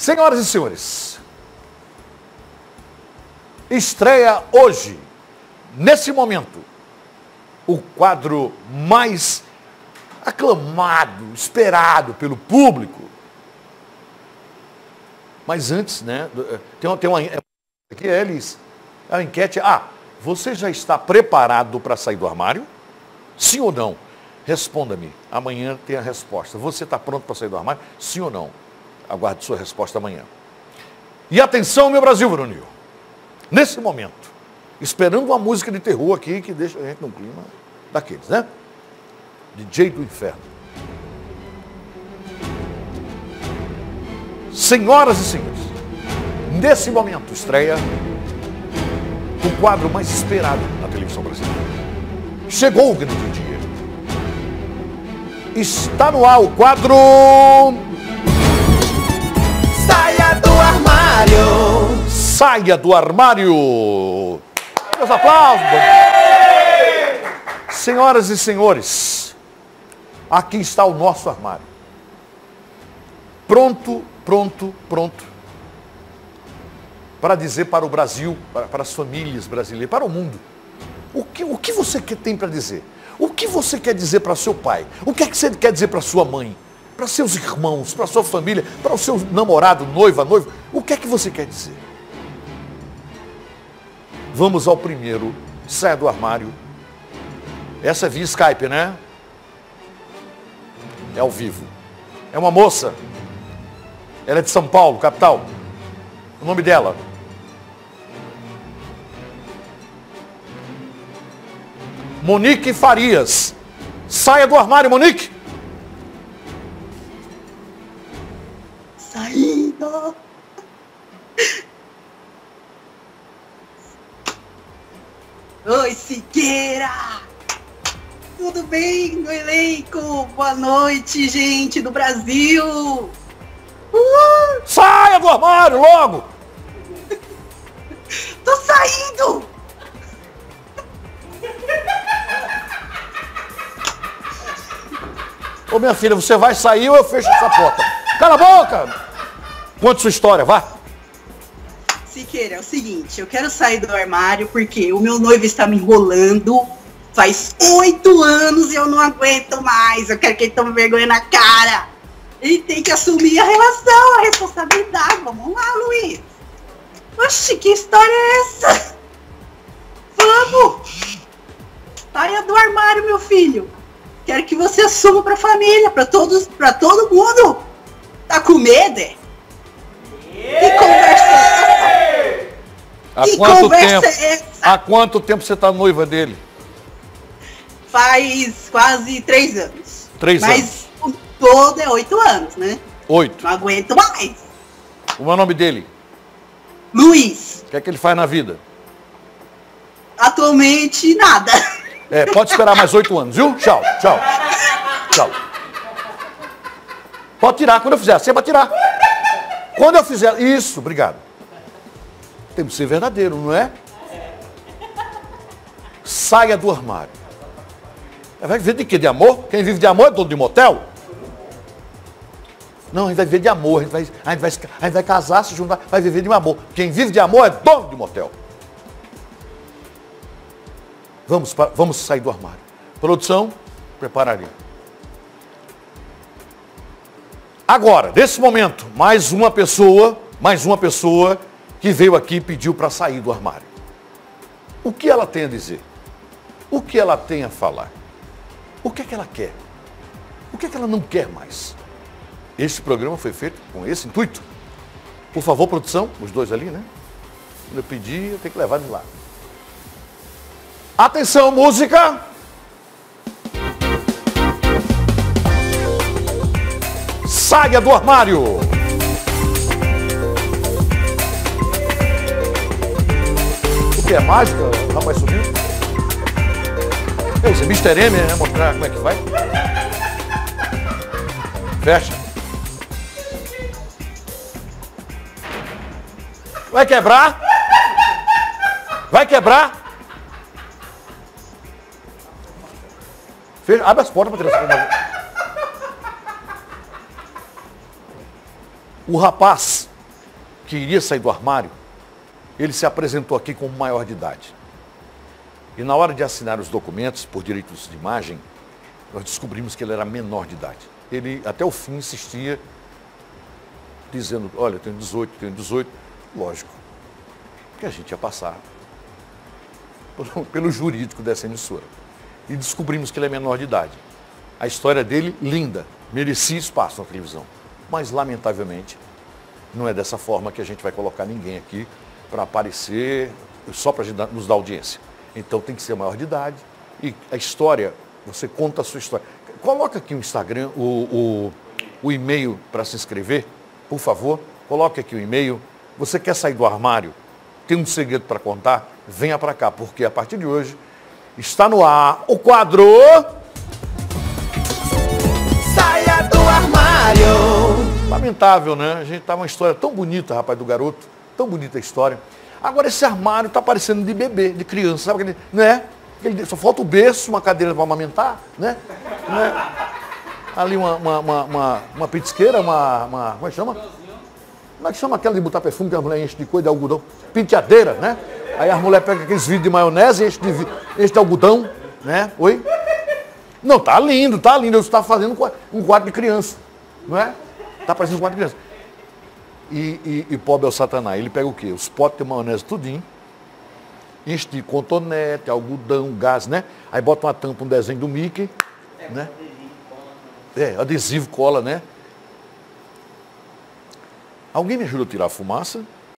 Senhoras e senhores, estreia hoje, nesse momento, o quadro mais aclamado, esperado pelo público. Mas antes, né, eh, tem, tem uma aqui, é, Elis, a enquete, ah, você já está preparado para sair do armário? Sim ou não? Responda-me. Amanhã tem a resposta. Você está pronto para sair do armário? Sim ou não? Aguarde sua resposta amanhã. E atenção, meu Brasil, Brunil. Nesse momento, esperando uma música de terror aqui que deixa a gente num clima daqueles, né? DJ do inferno. Senhoras e senhores, nesse momento estreia o quadro mais esperado na televisão brasileira. Chegou o grande dia. Está no ar o quadro. Saia do armário. Saia do armário. Meus aplausos. Senhoras e senhores, aqui está o nosso armário. Pronto, pronto, pronto. Para dizer para o Brasil, para, para as famílias brasileiras, para o mundo, o que, o que você tem para dizer? O que você quer dizer para seu pai? O que é que você quer dizer para sua mãe? Para seus irmãos, para sua família, para o seu namorado, noiva, noivo? O que é que você quer dizer? Vamos ao primeiro. Saia do armário essa é via Skype, né? É ao vivo. É uma moça. Ela é de São Paulo, capital. O nome dela? Monique Farias. Saia do armário, Monique. Oi, Siqueira! Tudo bem no elenco? Boa noite, gente do Brasil! Uh! Saia do armário logo! Tô saindo! Ô minha filha, você vai sair ou eu fecho essa porta? Cala a boca! Conte sua história, vá! Siqueira, é o seguinte, eu quero sair do armário porque o meu noivo está me enrolando Faz oito anos e eu não aguento mais. Eu quero que ele tome vergonha na cara. Ele tem que assumir a relação, a responsabilidade. Vamos lá, Luiz. Oxi, que história é essa? Vamos! Saia do armário, meu filho. Quero que você assuma pra família, pra todos, para todo mundo. Tá com medo? É? Que conversa é essa? Há que quanto conversa tempo? é essa? Há quanto tempo você tá noiva dele? faz quase três anos. Três Mas anos. Mas o todo é oito anos, né? Oito. Não aguento mais. O meu nome dele? Luiz. O que é que ele faz na vida? Atualmente, nada. É, pode esperar mais oito anos, viu? Tchau, tchau. Tchau. Pode tirar quando eu fizer. Você vai tirar. Quando eu fizer. Isso, obrigado. Tem que ser verdadeiro, não é? Saia do armário. Vai viver de quê? De amor? Quem vive de amor é dono de motel? Não, a gente vai viver de amor, a gente vai, a gente vai, a gente vai casar, se juntar, vai viver de amor. Quem vive de amor é dono de motel. Vamos, vamos sair do armário. Produção, prepararia. Agora, nesse momento, mais uma pessoa, mais uma pessoa que veio aqui e pediu para sair do armário. O que ela tem a dizer? O que ela tem a falar? O que é que ela quer? O que é que ela não quer mais? Este programa foi feito com esse intuito. Por favor, produção, os dois ali, né? Quando eu pedi, eu tenho que levar de lá. Atenção, música! Saia do armário! O que é mágica? O rapaz subiu? Esse Mr. M, né? Mostrar como é que vai. Fecha. Vai quebrar? Vai quebrar? Fecha. Abre as portas para tirar O rapaz que iria sair do armário, ele se apresentou aqui como maior de idade. E na hora de assinar os documentos por direitos de imagem, nós descobrimos que ele era menor de idade. Ele até o fim insistia, dizendo, olha, eu tenho 18, tenho 18. Lógico, que a gente ia passar pelo jurídico dessa emissora. E descobrimos que ele é menor de idade. A história dele, linda, merecia espaço na televisão. Mas, lamentavelmente, não é dessa forma que a gente vai colocar ninguém aqui para aparecer só para nos dar audiência. Então tem que ser maior de idade. E a história, você conta a sua história. Coloca aqui o Instagram, o, o, o e-mail para se inscrever, por favor. Coloque aqui o e-mail. Você quer sair do armário? Tem um segredo para contar? Venha para cá, porque a partir de hoje está no ar o quadro. Lamentável, né? A gente tá uma história tão bonita, rapaz, do garoto. Tão bonita a história. Agora esse armário está parecendo de bebê, de criança, sabe aquele, né? Ele, só falta o berço, uma cadeira para amamentar, né? né? Ali uma, uma, uma, uma, uma pitisqueira, uma, uma. Como é que chama? Como é que chama aquela de botar perfume que a mulher enche de coisa de algodão? Penteadeira, né? Aí a mulher pega aqueles vidros de maionese e enche de, enche de algodão, né? Oi? Não, tá lindo, tá lindo. Eu estou fazendo um quadro de criança, não é? Tá parecendo um quadro de criança. E, e, e pobre é o satanás. Ele pega o quê? Os potes de maionese tudinho, enche de contonete, algodão, gás, né? Aí bota uma tampa, um desenho do Mickey, né? É, adesivo, cola, né? Alguém me ajuda a tirar a fumaça?